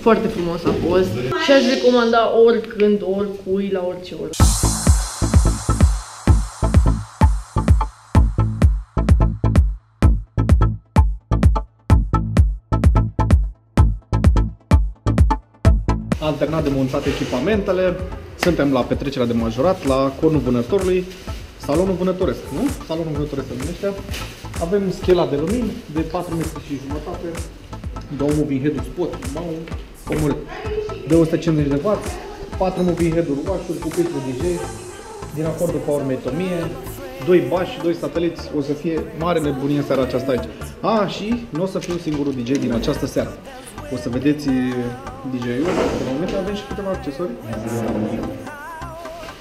Foarte frumos a fost și aș recomanda oricând, oricui, la orice oră. Am terminat de montat echipamentele, suntem la petrecerea de majorat, la cornul vânătorului, salonul vânătoresc, nu? Salonul vânătoresc se numește. Avem schela de lumini de 4 metri și jumătate, două moving head-uri spot, mount, omorât, de 150 de W, 4 moving head-uri wash cu filtru DJ, din acordul PowerMate 1000, doi bași, doi sateliți, o să fie mare nebunie în seara aceasta aici. A, și nu o să fiu singurul DJ din această seară. O să vedeți DJ-ul, de la moment avem și câteva accesorii.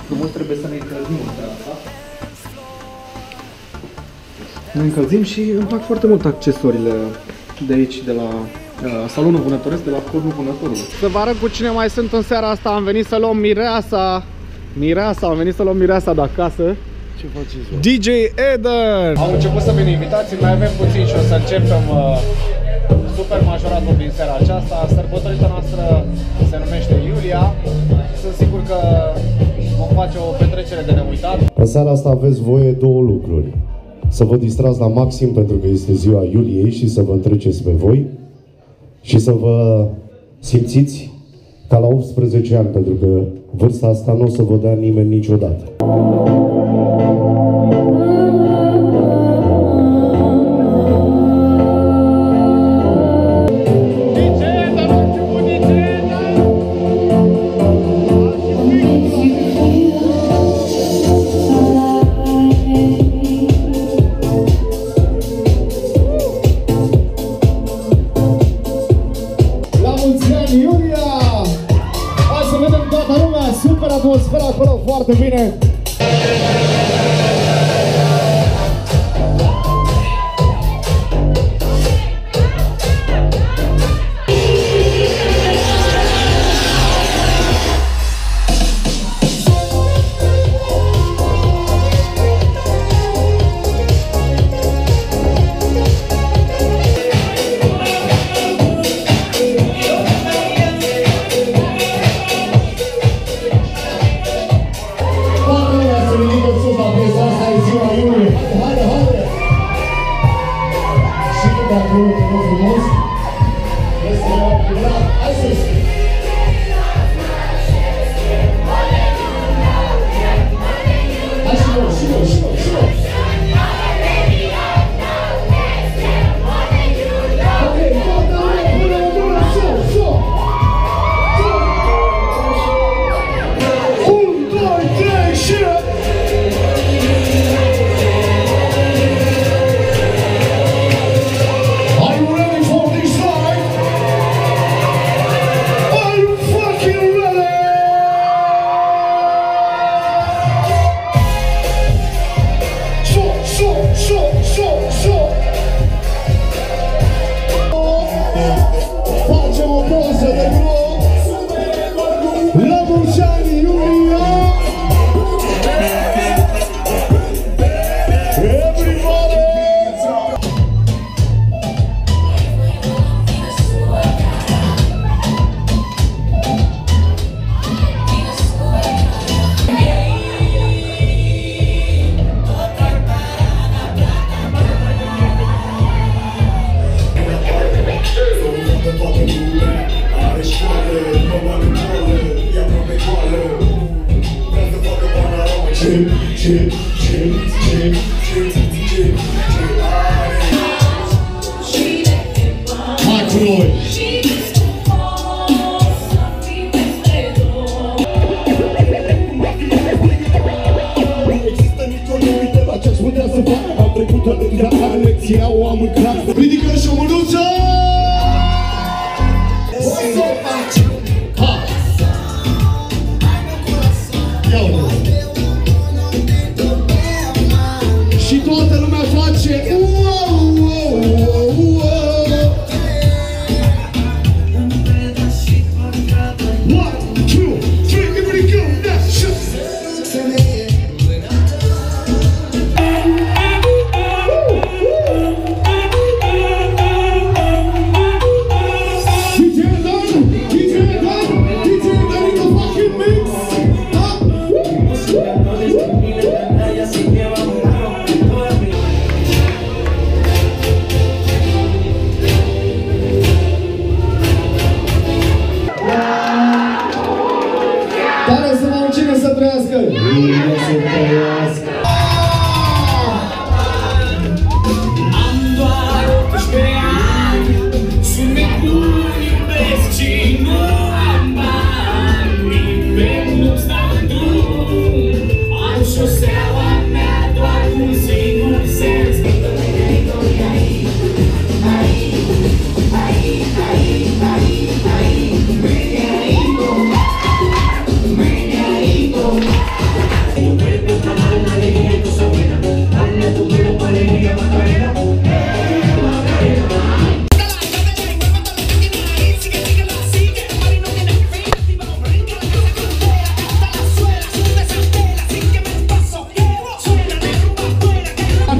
Frumos trebuie să ne încălzim în seara asta. Ne încălzim și îmi plac foarte mult accesoriile de aici, de la uh, salonul vânătoresc, de la cornul vânătorului. Să vă arăt cu cine mai sunt în seara asta. Am venit să luăm mireasa. Mireasa, am venit să luăm mireasa de acasă. Ce faceți, bă? DJ Eden! Au început să vină invitații, mai avem puțin și o să începem uh, super majoratul din seara aceasta. Sărbătorită noastră se numește Iulia. Sunt sigur că vom face o petrecere de neuitat. În seara asta aveți voie două lucruri. Să vă distrați la maxim pentru că este ziua Iuliei și să vă întreceți pe voi și să vă simțiți ca la 18 ani, pentru că vârsta asta nu o să vă dea nimeni niciodată. Super atmosferă acolo, foarte bine!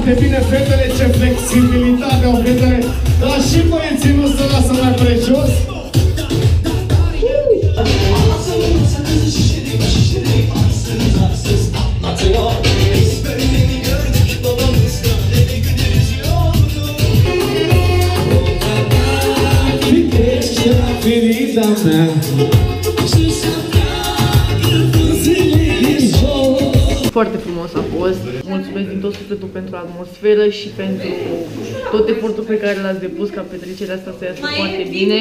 foarte bine fetele, ce flexibilitate au fetele, dar și băieții nu se lasă mai precios. Absolut, Foarte frumos a fost. Mulțumesc din tot sufletul pentru atmosferă și pentru tot efortul pe care l-ați depus ca petrecerea asta să iasă foarte bine.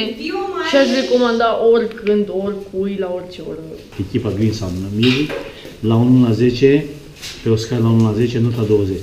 Și aș recomanda oricând, oricui, la orice oră. Echipa Green Sound Music la 1 la 10, pe o scară la 1 la 10, nota 20.